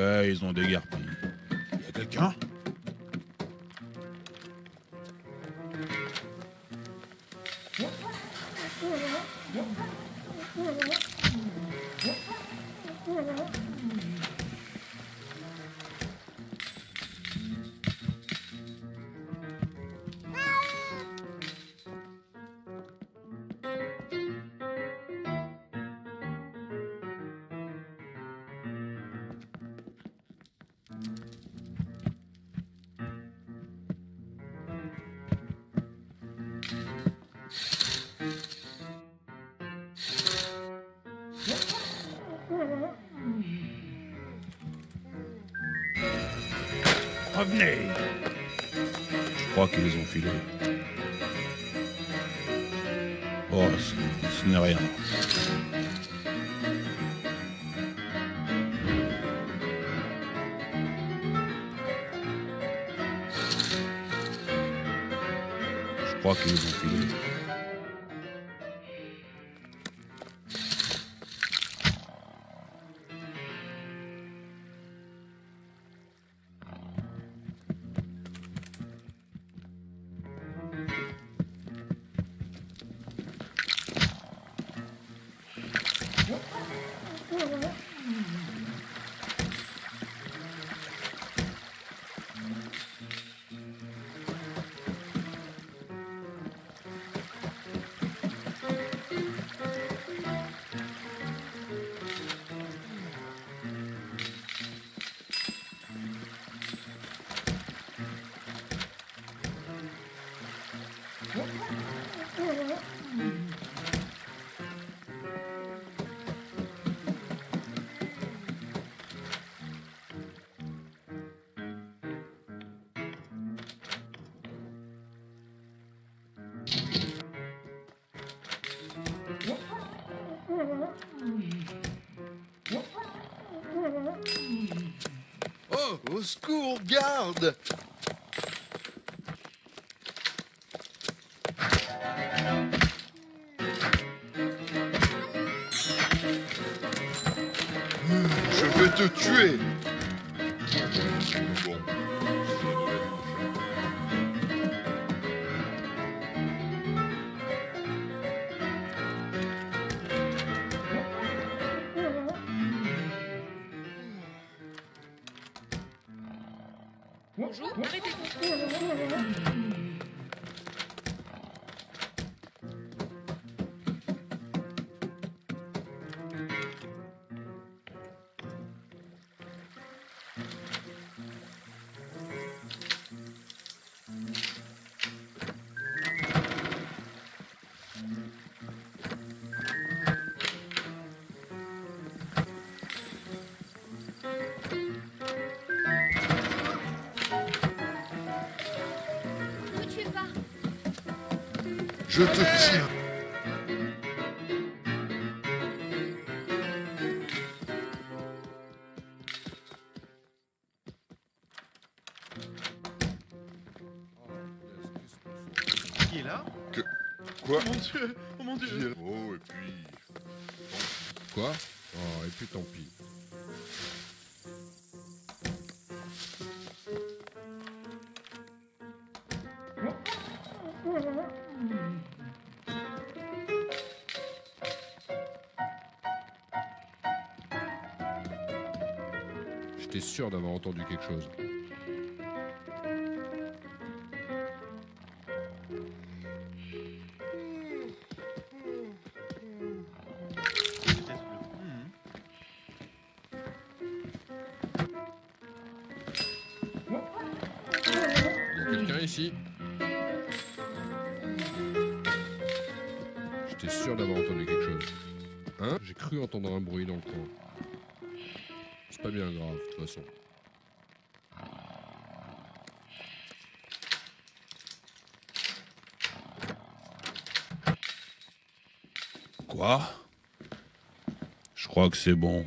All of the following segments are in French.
Ouais, ils ont des guerpilles. Y'a quelqu'un? Je crois qu'ils les ont filés. Oh, ce, ce n'est rien. Je crois qu'ils les ont filés. Secours, garde Je vais te tuer Je te tire Qui est là Quoi Oh mon dieu Oh mon dieu. Oh, et puis... Quoi? Oh, et puis tant pis. J'étais sûr d'avoir entendu quelque chose. Quelqu'un ici? J'étais sûr d'avoir entendu quelque chose. Hein? J'ai cru entendre un bruit dans le coin. Pas bien grave, de toute façon. Quoi? Je crois que c'est bon.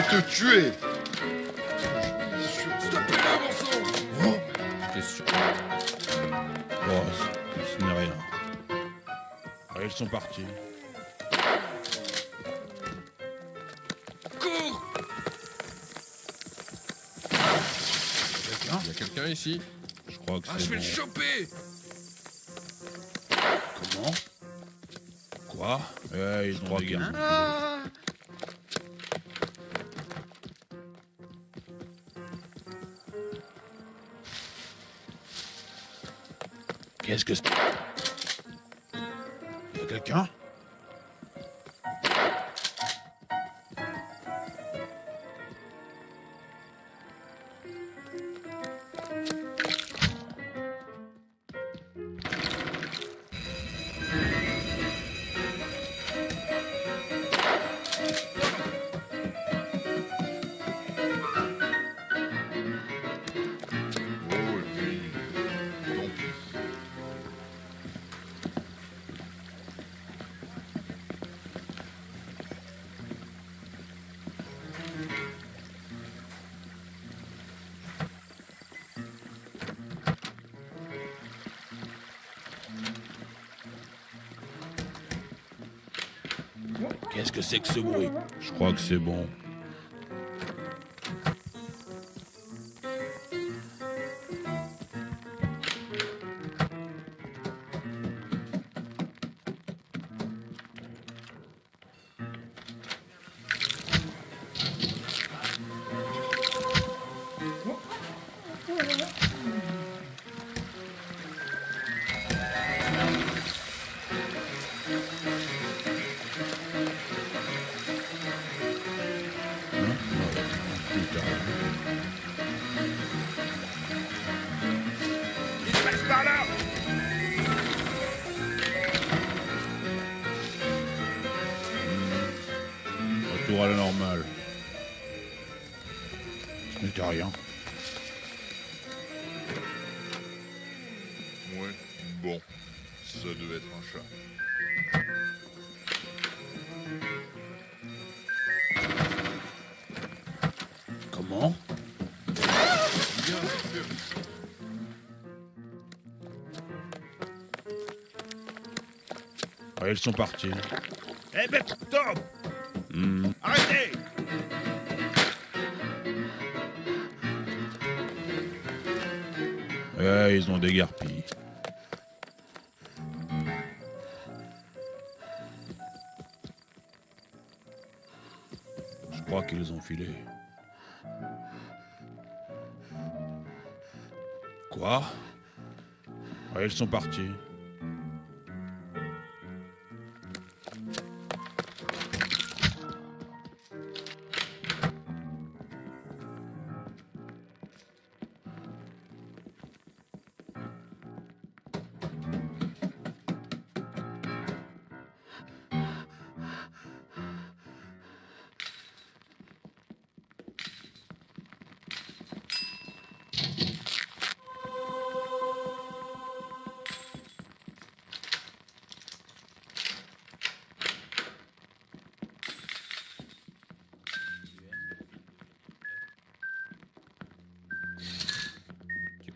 Vais te tuer sang J'étais sûr. Oh, ce n'est rien. Ah, ils sont partis. Cours Il y a quelqu'un ici? Je crois que Ah, c'est je vais bon. le choper Comment? Quoi? Ouais, ils ont des gardes. Ah Qu'est-ce que c'est que ce bruit? Je crois que c'est bon. N'était rien. Ouais, bon. Ça devait être un chat. Comment? Ouais, ils sont partis. Eh ben, stop Hmm. Arrêtez Ouais, ils ont déguerpi. Je crois qu'ils ont filé. Quoi? Ils sont partis.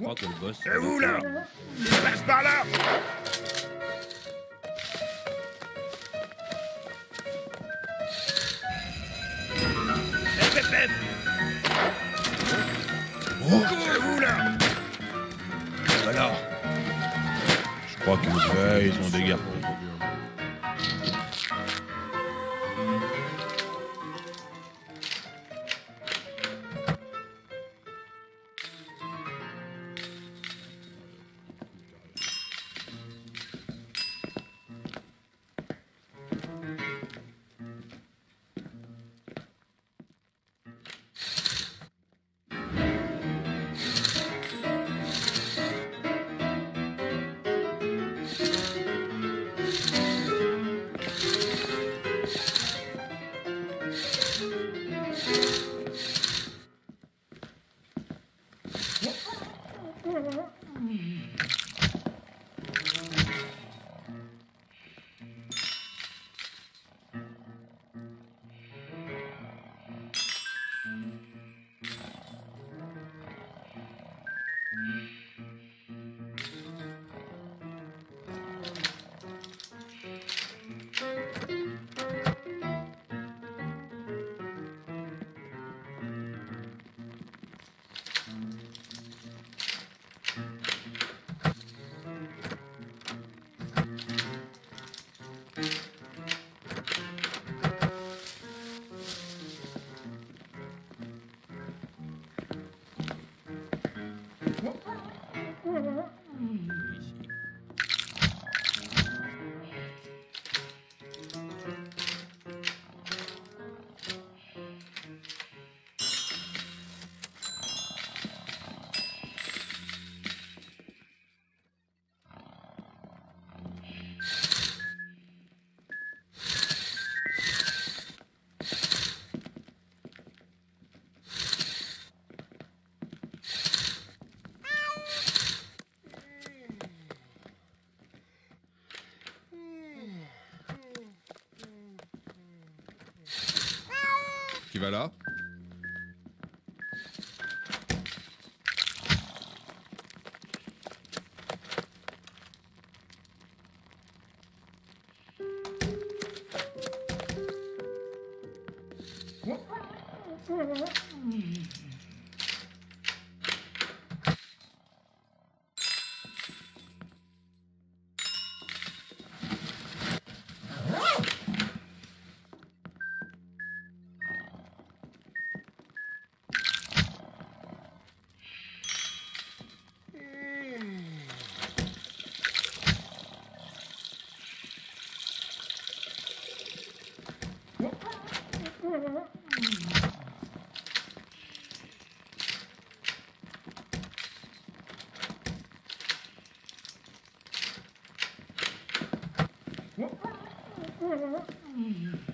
Crois que le boss. Et où là passe par là Eh, Oh où là Voilà. Je crois qu'ils ouais, ils ont des gars. Qui va là Je